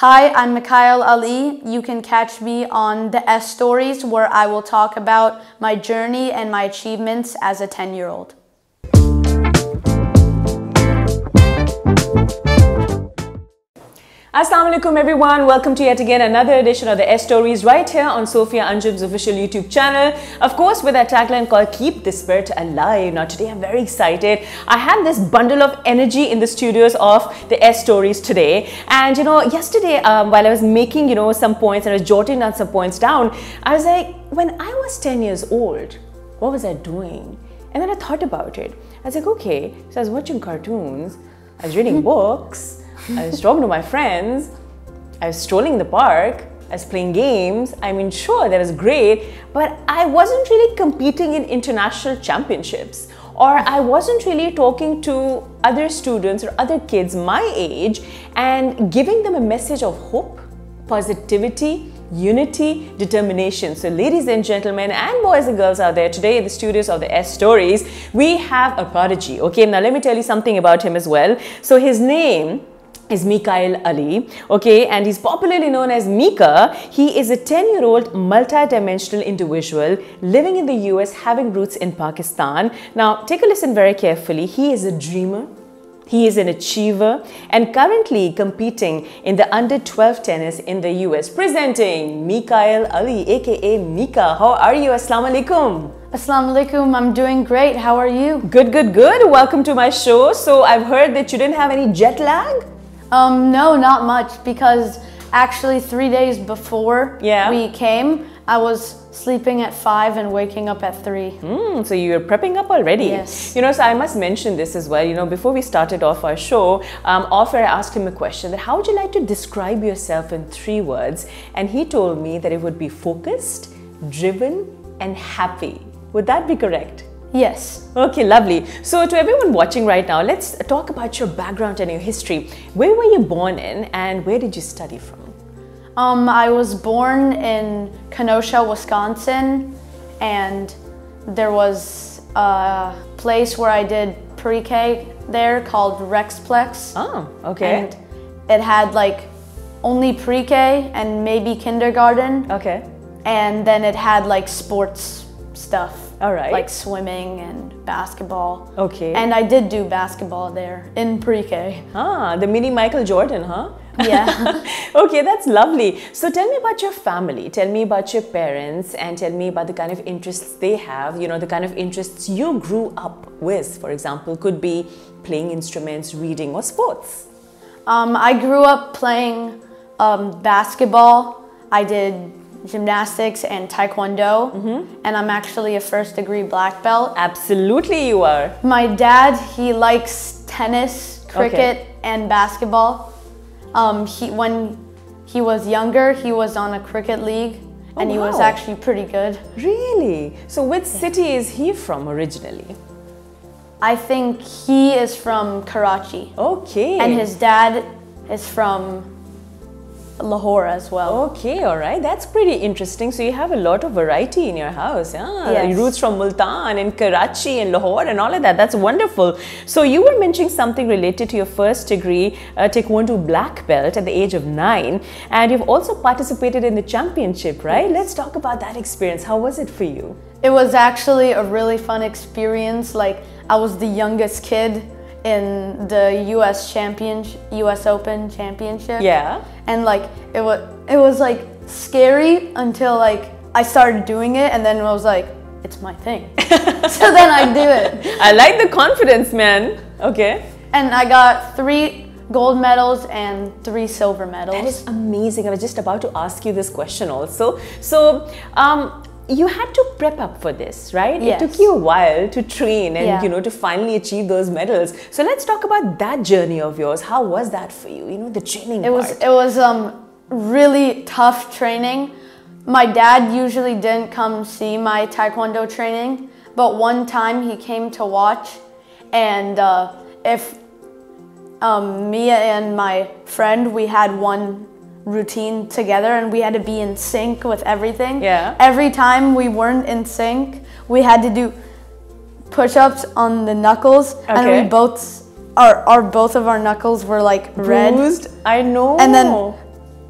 Hi, I'm Mikaeel Ali. You can catch me on the S Stories where I will talk about my journey and my achievements as a 10 year old. Assalamu alaikum everyone. Welcome to yet again another edition of the S Stories right here on Sophiya Anjam's official YouTube channel. Of course, with our tagline called Keep the Spirit Alive. Now, today I'm very excited. I had this bundle of energy in the studios of the S Stories today. And you know, yesterday um, while I was making, you know, some points and I was jotting down some points down, I was like, when I was 10 years old, what was I doing? And then I thought about it. I was like, okay, so I was watching cartoons, I was reading books. I was talking to my friends. I was strolling in the park. I was playing games. I mean, sure, that was great, but I wasn't really competing in international championships. Or I wasn't really talking to other students or other kids my age and giving them a message of hope, positivity, unity, determination. So, ladies and gentlemen, and boys and girls out there, today in the studios of the S Stories, we have a prodigy. Okay, now let me tell you something about him as well. So, his name is Mikaeel Ali, okay, and he's popularly known as Mika. He is a 10 year old multi-dimensional individual living in the US, having roots in Pakistan. Now, take a listen very carefully. He is a dreamer. He is an achiever and currently competing in the under 12 tennis in the US. Presenting Mikaeel Ali, aka Mika. How are you? Assalamu alaikum. Assalamu alaikum. I'm doing great. How are you? Good, good, good. Welcome to my show. So, I've heard that you didn't have any jet lag. Um, no, not much because actually three days before Yeah. we came, I was sleeping at five and waking up at three. Mm, so you're prepping up already. Yes. You know, so I must mention this as well. You know, before we started off our show, um, off air, I asked him a question that how would you like to describe yourself in three words? And he told me that it would be focused, driven, and happy. Would that be correct? Yes. Okay, lovely. So, to everyone watching right now, let's talk about your background and your history. Where were you born in, and where did you study from? Um, I was born in Kenosha, Wisconsin, and there was a place where I did pre-K there called RecPlex. Oh, okay. And it had like only pre-K and maybe kindergarten, okay. and then it had like sports stuff. All right. Like swimming and basketball. Okay. And I did do basketball there in pre-K. Ah, the mini Michael Jordan, huh? Yeah. okay, that's lovely. So tell me about your family. Tell me about your parents and tell me about the kind of interests they have, you know, the kind of interests you grew up with. For example, could be playing instruments, reading, or sports. Um, I grew up playing um, basketball. I did gymnastics and taekwondo, Mm-hmm. and I'm actually a first degree black belt. Absolutely, you are. My dad, he likes tennis, cricket, and basketball. Um, he, when he was younger, he was on a cricket league, and he was actually pretty good. Really? So, which city is he from originally? I think he is from Karachi, Okay. and his dad is from Lahore as well. Okay, all right. That's pretty interesting. So you have a lot of variety in your house. Yeah, Yes. roots from Multan and Karachi and Lahore and all of that. That's wonderful. So you were mentioning something related to your first degree, uh, Taekwondo black belt at the age of nine, and you've also participated in the championship, right? Let's talk about that experience. How was it for you? It was actually a really fun experience. Like I was the youngest kid in the U.S. champion, U.S. Open championship. Yeah. And like it was, it was like scary until like I started doing it, and then I was like it's my thing. so then I do it, I like the confidence, man. Okay. and I got three gold medals and three silver medals. That is amazing. I was just about to ask you this question also. So, um, you had to prep up for this, right? Yes. It took you a while to train and Yeah. you know to finally achieve those medals. So let's talk about that journey of yours. How was that for you? You know, the training It was it was um really tough training. My dad usually didn't come see my taekwondo training, but one time he came to watch, and uh, if um, Mia and my friend we had one routine together and we had to be in sync with everything. Yeah. Every time we weren't in sync, we had to do push-ups on the knuckles, and we both our, our both of our knuckles were like red. Bruised. I know. And then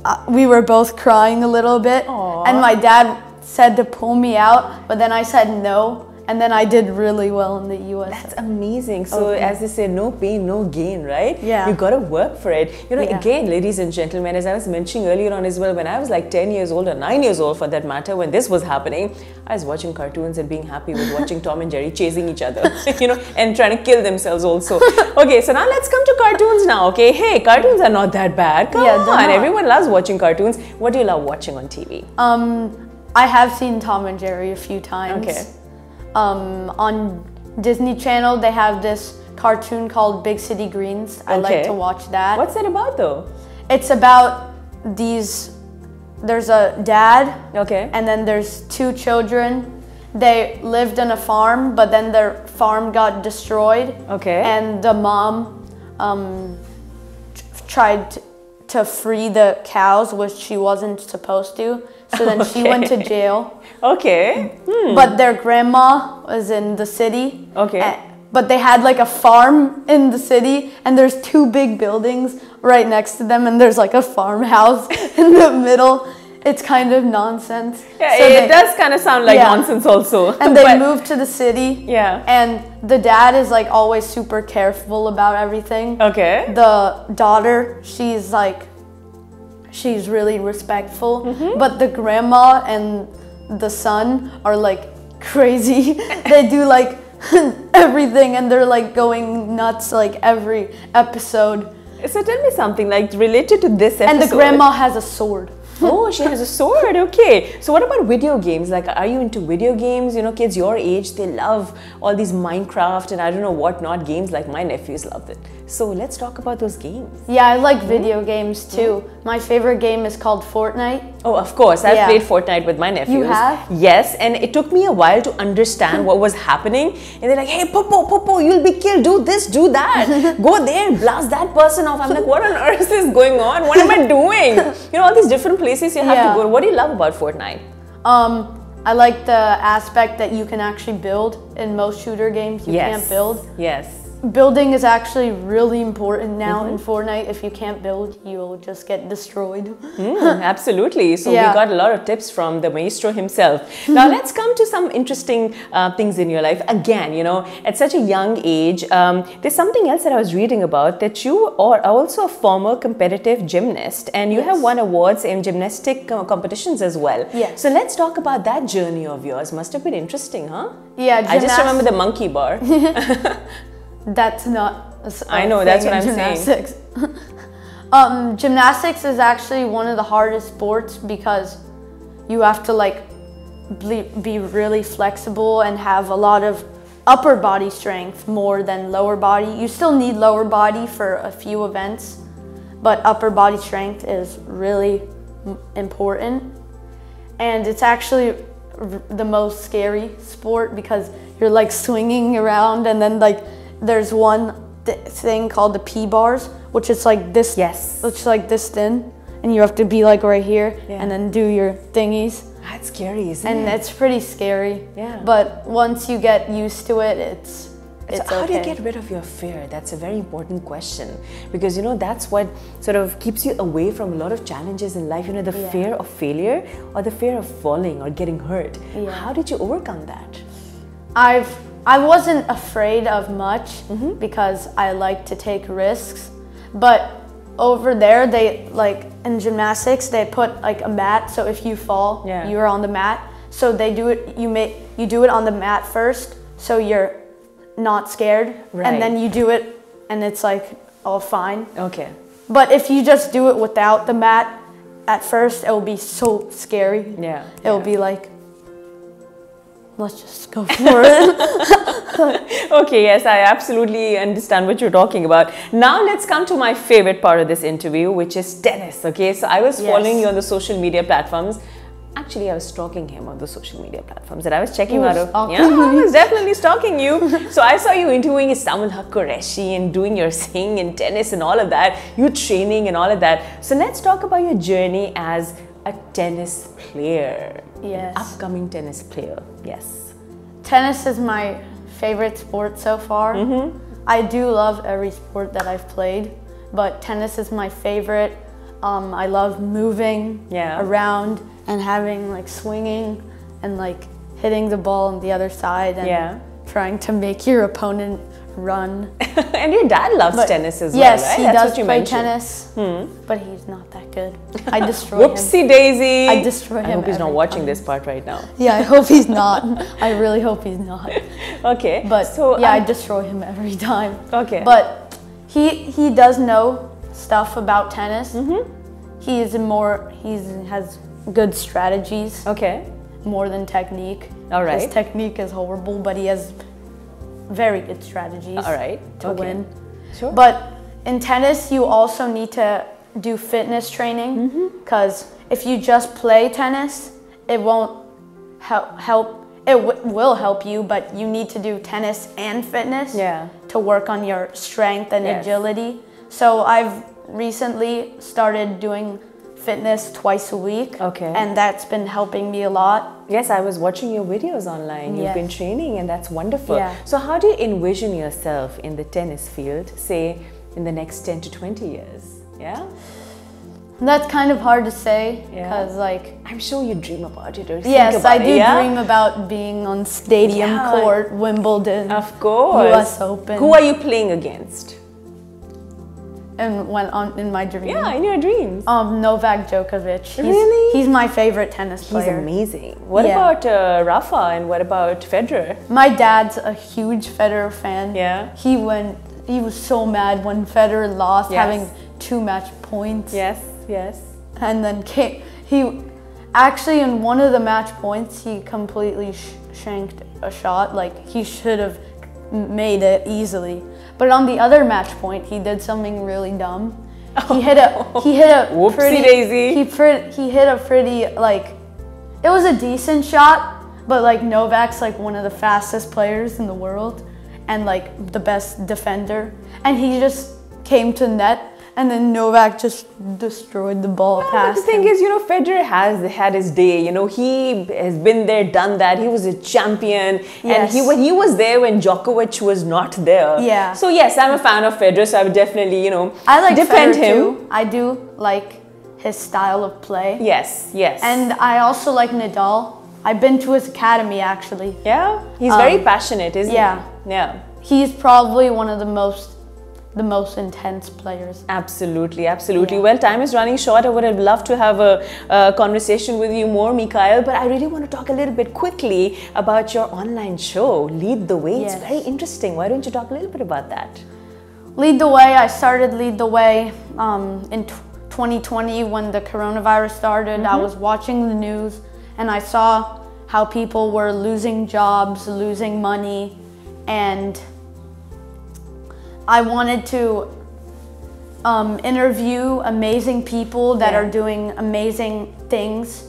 uh, we were both crying a little bit, Aw. and my dad said to pull me out, but then I said no, and then I did really well in the U.S. That's amazing. So, Okay. as they say, no pain, no gain, right? Yeah. You got to work for it. You know, Yeah. again, ladies and gentlemen, as I was mentioning earlier on as well, when I was like 10 years old or 9 years old for that matter, when this was happening, I was watching cartoons and being happy with watching Tom and Jerry chasing each other, you know, and trying to kill themselves also. Okay, so now let's come to cartoons now, okay? Hey, cartoons are not that bad. Come Yeah, on. not. Everyone loves watching cartoons. What do you love watching on TV? Um, I have seen Tom and Jerry a few times. Okay. Um, on Disney Channel, they have this cartoon called Big City Greens. I like to watch that. What's it about though? It's about these. There's a dad, Okay. and then there's two children. They lived in a farm, but then their farm got destroyed. Okay. And the mom um, tried t- to free the cows, which she wasn't supposed to. So then she went to jail. Okay. But their grandma was in the city. Okay. A- but they had like a farm in the city, and there's two big buildings right next to them, and there's like a farmhouse in the middle. It's kind of nonsense. Yeah, So it they- does kind of sound like Yeah. nonsense also. And they But- moved to the city. Yeah. And the dad is like always super careful about everything. Okay. The daughter, she's like, she's really respectful. Mm-hmm. But the grandma and the sun are like crazy. they do like everything and they're like going nuts like every episode. So tell me something like related to this episode. And the grandma has a sword. Oh, she has a sword. Okay. So what about video games? Like, are you into video games? You know, kids your age, they love all these Minecraft and I don't know what not games. Like my nephews love it. So let's talk about those games. Yeah, I like video games too. My favorite game is called Fortnite. Oh, of course. I've Yeah. played Fortnite with my nephews. You have? Yes, and it took me a while to understand what was happening. And they're like, hey, Popo, Popo, you'll be killed. Do this, do that. Go there, blast that person off. I'm like, what on earth is going on? What am I doing? You know, all these different places you have Yeah. to go. What do you love about Fortnite? Um, I like the aspect that you can actually build. In most shooter games, you yes. can't build. Yes. Building is actually really important now Mm-hmm. in Fortnite. If you can't build, you'll just get destroyed. Mm, absolutely. So Yeah. we got a lot of tips from the maestro himself. Now let's come to some interesting uh, things in your life. Again, you know, at such a young age, um, there's something else that I was reading about that you are also a former competitive gymnast and you have won awards in gymnastic competitions as well. Yes. So let's talk about that journey of yours. Must have been interesting, huh? Yeah, I just remember the monkey bar. That's not. I know, that's what I'm saying. gymnastics. um, gymnastics is actually one of the hardest sports because you have to like be, be really flexible and have a lot of upper body strength more than lower body. You still need lower body for a few events, but upper body strength is really important. And it's actually r- the most scary sport because you're like swinging around and then like there's one th- thing called the P bars, which is like this. Yes. Which is like this thin, and you have to be like right here Yeah. and then do your thingies, ah, That's scary, isn't and it? And it's pretty scary. Yeah. But once you get used to it, it's it's so how do you get rid of your fear? That's a very important question because you know that's what sort of keeps you away from a lot of challenges in life. You know, the Yeah. fear of failure or the fear of falling or getting hurt. Yeah. How did you overcome that? I've I wasn't afraid of much Mm-hmm. because I like to take risks, but over there they like in gymnastics they put like a mat so if you fall Yeah. you're on the mat so they do it you make you do it on the mat first so you're not scared Right. and then you do it and it's like all fine Okay. but if you just do it without the mat at first it will be so scary Yeah. it will yeah. be like let's just go for it Okay, yes, I absolutely understand what you're talking about. Now let's come to my favorite part of this interview, which is tennis. Okay, so I was Yes. following you on the social media platforms. Actually, I was stalking him on the social media platforms, and I was checking were out. of- yeah, I was definitely stalking you. so I saw you interviewing Haq Qureshi and doing your sing and tennis and all of that. You training and all of that. So let's talk about your journey as a tennis player. Yes. Upcoming tennis player. Yes. Tennis is my favorite sport so far. Mm-hmm. I do love every sport that I've played, but tennis is my favorite. Um, I love moving Yeah. around and having like swinging and like hitting the ball on the other side and Yeah. trying to make your opponent run. and your dad loves But tennis as yes, well, right? he That's does what you play mentioned. Hmm. tennis, but he's not that good. I destroy him. Whoopsie daisy. I destroy I him I hope he's not watching time. this part right now. Yeah, I hope he's not. I really hope he's not. Okay. But so yeah, I um, destroy him every time. Okay. But he he does know stuff about tennis. Mm-hmm. He is more He has good strategies okay. more than technique. All right. His technique is horrible, but he has very good strategies All right. to okay. win. Sure. But in tennis, you also need to do fitness training Mm-hmm. because if you just play tennis, it won't help. help it w- will help you, but you need to do tennis and fitness Yeah. to work on your strength and Yes. agility. So I've recently started doing fitness twice a week. Okay. And that's been helping me a lot. Yes, I was watching your videos online. You've been training, and that's wonderful. Yeah. So, how do you envision yourself in the tennis field, say, in the next 10 to 20 years? Yeah? That's kind of hard to say Yeah. because, like, I'm sure you dream about it or think Yes, I it, do yeah? dream about being on stadium Yeah. court, Wimbledon, Of course. US Open. Who are you playing against? And went on in my dream. Yeah, in your dreams. Um, Novak Djokovic. He's, Really? He's my favorite tennis player. He's amazing. What Yeah. about uh, Rafa and what about Federer? My dad's a huge Federer fan. Yeah. He went. He was so mad when Federer lost, Yes. having two match points. Yes, yes. And then came, he actually in one of the match points he completely sh- shanked a shot. Like he should have m- made it easily. But on the other match point, he did something really dumb. He hit a he hit a Whoopsie pretty, daisy. He pre- he hit a pretty like it was a decent shot, but like Novak's like one of the fastest players in the world and like the best defender, and he just came to net, and then Novak just destroyed the ball But past the thing him. is, you know, Federer has had his day. You know, he has been there, done that. He was a champion, and he when he was there when Djokovic was not there. Yeah. So yes, I'm a fan of Federer. So I would definitely, you know, I like defend Federer him. too. I do like his style of play, Yes, yes. and I also like Nadal. I've been to his academy actually. yeah, he's Um, very passionate, isn't yeah. he? Yeah. He's probably one of the most the most intense players. Absolutely, absolutely. Yeah. Well, time is running short. I would have loved to have a, a conversation with you more, Mikaeel, but I really want to talk a little bit quickly about your online show, Lead the Way. It's very interesting. Why don't you talk a little bit about that? Lead the Way, I started Lead the Way um, in t- 2020 when the coronavirus started. I was watching the news and I saw how people were losing jobs, losing money, and I wanted to um, interview amazing people that Yeah. are doing amazing things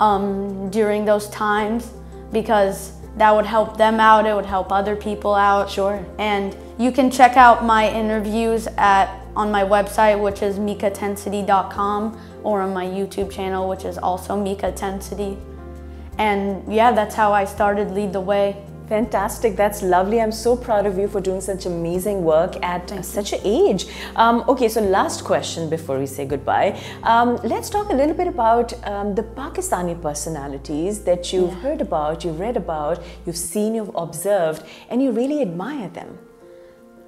um, during those times because that would help them out, it would help other people out. Sure. And you can check out my interviews at on my website, which is mikatensity.com, or on my YouTube channel, which is also Mika Tensity. And yeah, that's how I started Lead the Way. Fantastic. That's lovely. I'm so proud of you for doing such amazing work at such an age. Um, okay, so last question before we say goodbye. Um, let's talk a little bit about um, the Pakistani personalities that you've heard about, you've read about, you've seen, you've observed, and you really admire them.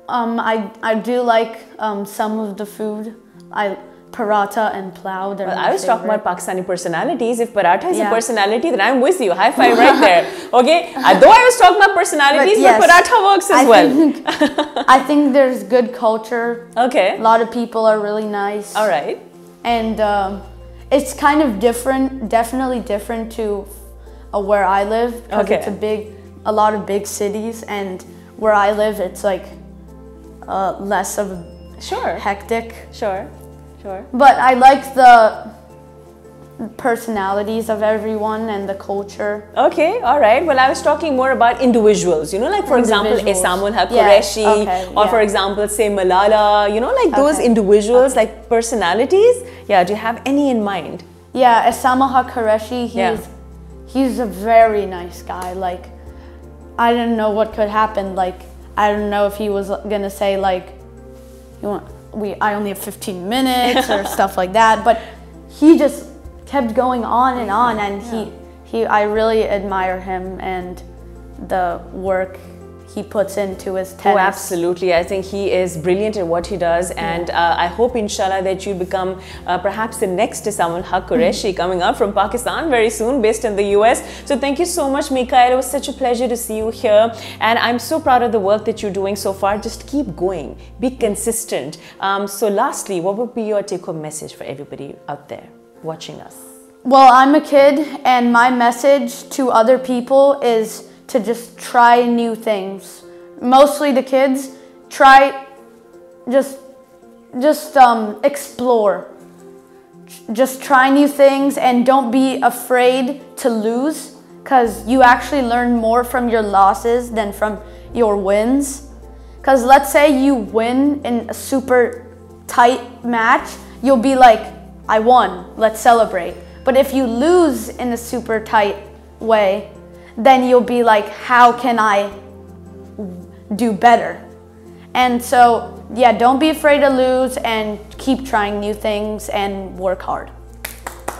Um, I, I do like um, some of the food. I paratha and pulao. Well, I was talking about Pakistani personalities. If paratha is a personality, then I'm with you. High five right there. Okay. Uh, though I was talking about personalities, but, yes, paratha works as I well. Think, I think there's good culture. Okay. A lot of people are really nice. All right. And um, it's kind of different, definitely different to uh, where I live because Okay. it's a big, a lot of big cities, and where I live, it's like uh, less of Sure. hectic. Sure. Sure. But I like the personalities of everyone and the culture. Okay, all right. Well, I was talking more about individuals, you know, like for example. Aisam Haq Yeah, okay, or yeah. for example, say Malala, you know, like those Okay. individuals, like personalities. Yeah, do you have any in mind? Yeah, Osama Haq Qureshi, he's Yeah. he's a very nice guy. Like I didn't know what could happen. Like I don't know if he was gonna say like you want we I only have 15 minutes or stuff like that. But he just kept going on and on, and he he I really admire him and the work he puts into his tennis. Oh, absolutely. I think he is brilliant at what he does. And uh, I hope, inshallah, that you become uh, perhaps the next Aisam-ul-Haq Qureshi coming up from Pakistan very soon, based in the US. So thank you so much, Mikaeel. It was such a pleasure to see you here. And I'm so proud of the work that you're doing so far. Just keep going, be consistent. Um, so, lastly, what would be your take home message for everybody out there watching us? Well, I'm a kid, and my message to other people is to just try new things. Mostly the kids try just just um, explore. Just try new things and don't be afraid to lose because you actually learn more from your losses than from your wins. Because let's say you win in a super tight match, you'll be like, I won, let's celebrate. But if you lose in a super tight way, then you'll be like, how can I do better? And so, yeah, don't be afraid to lose and keep trying new things and work hard.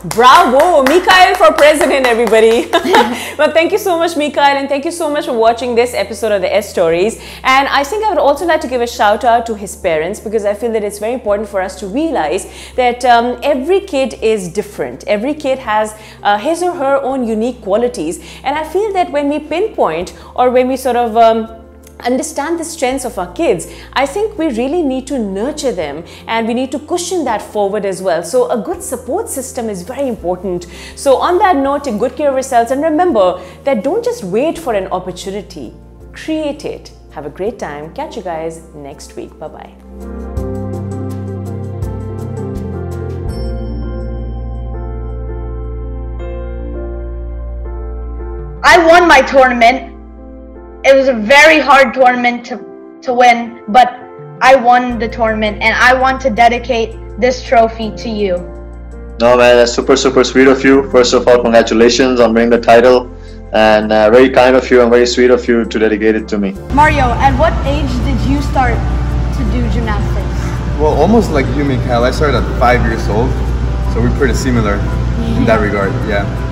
Bravo! Mikaeel for president, everybody. well, thank you so much, Mikaeel, and thank you so much for watching this episode of the S Stories. And I think I would also like to give a shout out to his parents because I feel that it's very important for us to realize that um, every kid is different. Every kid has uh, his or her own unique qualities. And I feel that when we pinpoint or when we sort of um, understand the strengths of our kids, I think we really need to nurture them and we need to cushion that forward as well. So a good support system is very important. So on that note, take good care of yourselves and remember that don't just wait for an opportunity, create it. Have a great time. Catch you guys next week. Bye-bye. I won my tournament it was a very hard tournament to, to win, but I won the tournament and I want to dedicate this trophy to you. No, man, that's super, super sweet of you. First of all, congratulations on winning the title and uh, very kind of you and very sweet of you to dedicate it to me. Mario, at what age did you start to do gymnastics? Well, almost like you, Mikaeel. I started at five years old, so we're pretty similar in that regard, yeah.